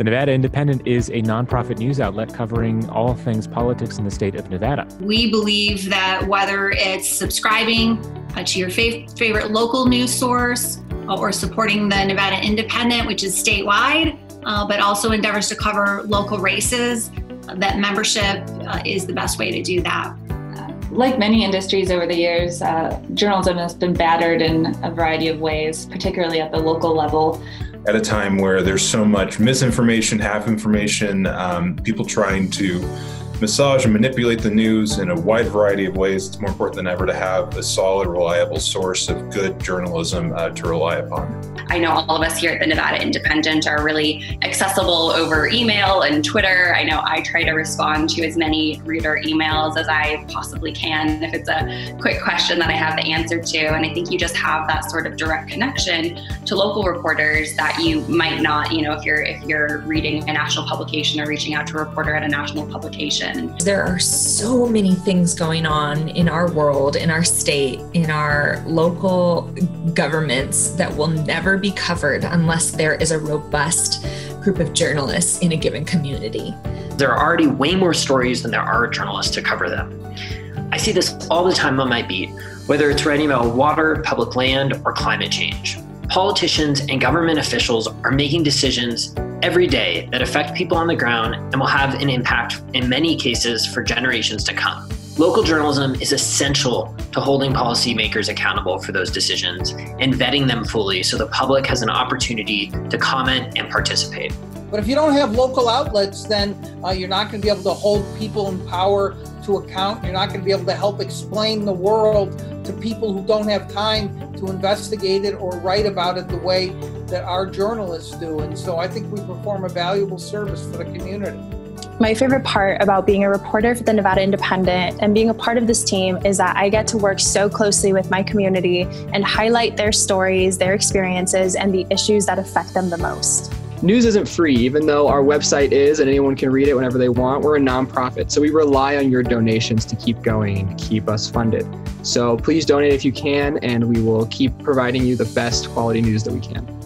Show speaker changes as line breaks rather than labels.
The Nevada Independent is a nonprofit news outlet covering all things politics in the state of Nevada.
We believe that whether it's subscribing uh, to your fav- favorite local news source uh, or supporting the Nevada Independent, which is statewide, uh, but also endeavors to cover local races, that membership uh, is the best way to do that.
Like many industries over the years, uh, journalism has been battered in a variety of ways, particularly at the local level
at a time where there's so much misinformation, half information, um, people trying to massage and manipulate the news in a wide variety of ways. It's more important than ever to have a solid, reliable source of good journalism uh, to rely upon.
I know all of us here at the Nevada Independent are really accessible over email and Twitter. I know I try to respond to as many reader emails as I possibly can if it's a quick question that I have the answer to. And I think you just have that sort of direct connection to local reporters that you might not, you know, if you're if you're reading a national publication or reaching out to a reporter at a national publication.
There are so many things going on in our world, in our state, in our local governments that will never be covered unless there is a robust group of journalists in a given community.
There are already way more stories than there are journalists to cover them. I see this all the time on my beat, whether it's writing about water, public land, or climate change. Politicians and government officials are making decisions every day that affect people on the ground and will have an impact in many cases for generations to come. Local journalism is essential to holding policymakers accountable for those decisions and vetting them fully so the public has an opportunity to comment and participate.
But if you don't have local outlets, then uh, you're not going to be able to hold people in power to account. You're not going to be able to help explain the world to people who don't have time to investigate it or write about it the way that our journalists do. And so I think we perform a valuable service for the community.
My favorite part about being a reporter for the Nevada Independent and being a part of this team is that I get to work so closely with my community and highlight their stories, their experiences, and the issues that affect them the most.
News isn't free, even though our website is and anyone can read it whenever they want. We're a nonprofit, so we rely on your donations to keep going and keep us funded. So please donate if you can, and we will keep providing you the best quality news that we can.